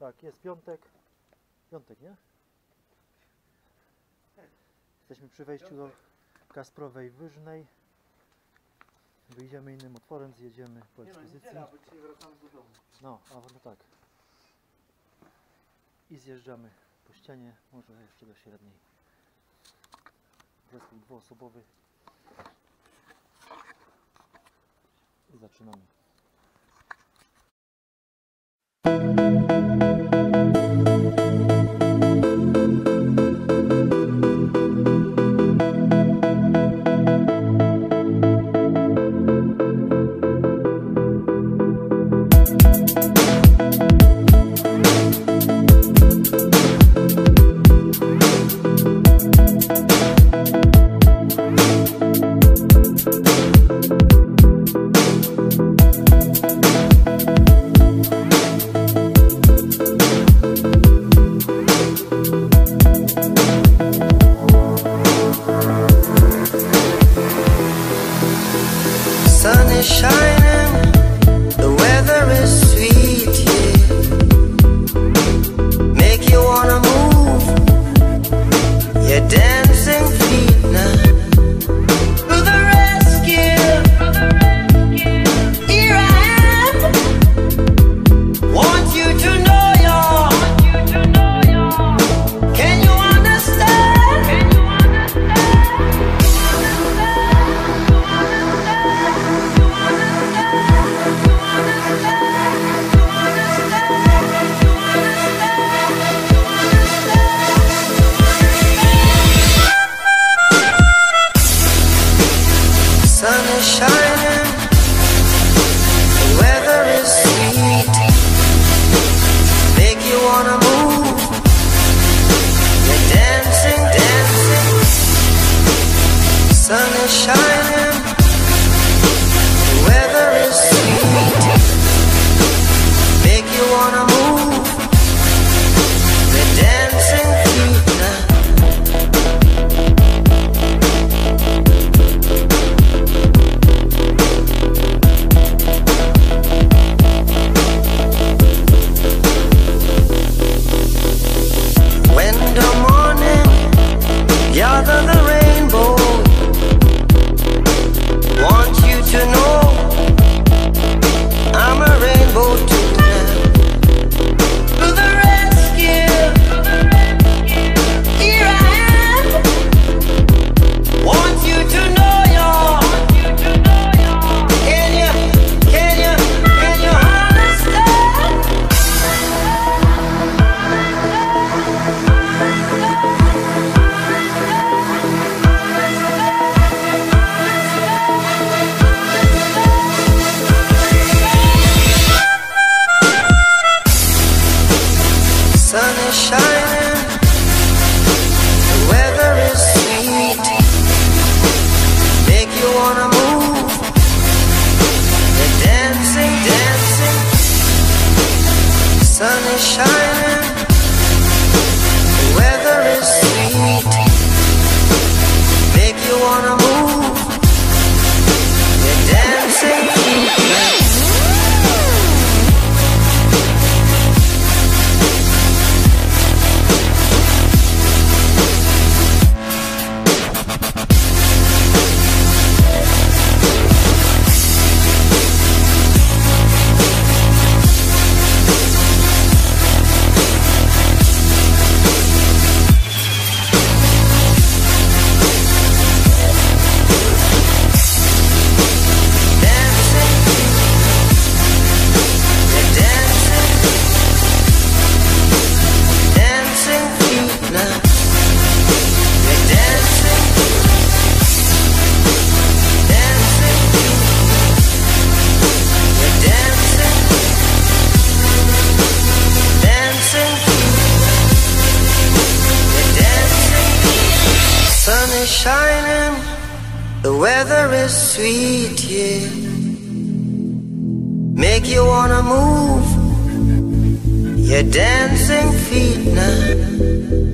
Tak, jest piątek. Piątek, nie? Jesteśmy przy wejściu do Kasprowej Wyżnej. Wyjdziemy innym otworem, zjedziemy po ekspozycji. Nie no, niedziela, bo wracamy do domu. No, a no tak. I zjeżdżamy po ścianie, może jeszcze do średniej. Zespół dwuosobowy. I zaczynamy. sun is shining, the weather is shining, the weather is sweet, yeah. Make you wanna move your dancing feet now.